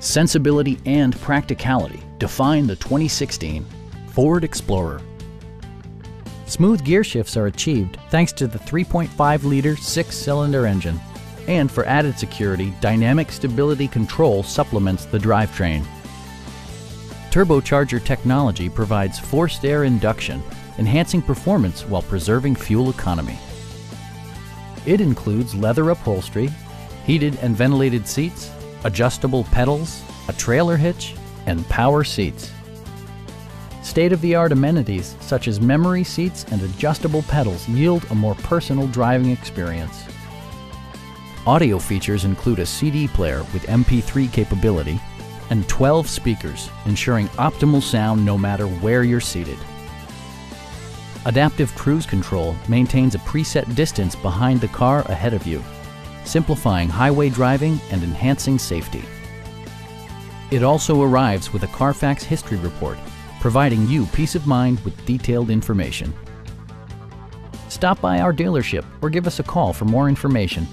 sensibility, and practicality define the 2016 Ford Explorer. Smooth gear shifts are achieved thanks to the 3.5-liter six-cylinder engine. And for added security, Dynamic Stability Control supplements the drivetrain. Turbocharger technology provides forced air induction, enhancing performance while preserving fuel economy. It includes leather upholstery, heated and ventilated seats, adjustable pedals, a trailer hitch, and power seats. State-of-the-art amenities such as memory seats and adjustable pedals yield a more personal driving experience. Audio features include a CD player with MP3 capability and 12 speakers, ensuring optimal sound no matter where you're seated. Adaptive Cruise Control maintains a preset distance behind the car ahead of you, simplifying highway driving and enhancing safety. It also arrives with a Carfax history report, providing you peace of mind with detailed information. Stop by our dealership or give us a call for more information